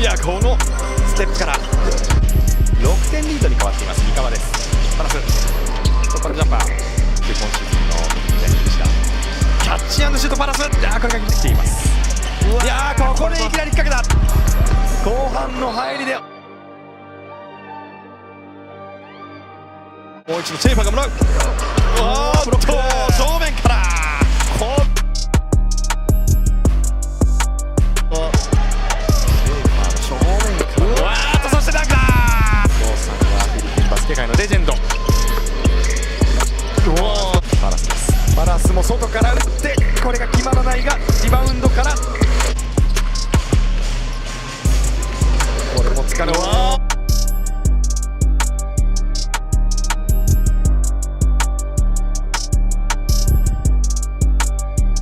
いやこのステップから。6点リードに変わっています。三河です。パラス。そこからジャンパー。今シーズンのでした。キャッチシュートパラス。いやこれが来ています。いやここでいきなり引っ掛けた後半の入りで。もう一度チェイァーがもらう。おおスも外から打ってこれが決まらないがリバウンドから。これも疲れは